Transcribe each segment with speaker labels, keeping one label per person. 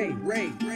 Speaker 1: Ray, Ray, Ray.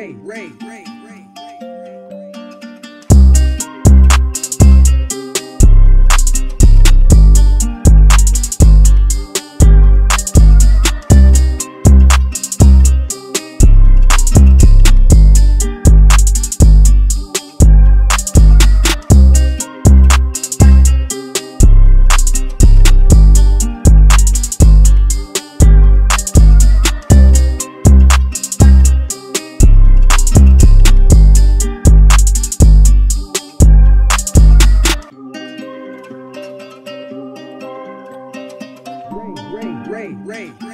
Speaker 1: Ray, Ray, Ray. Ray, Ray, Ray.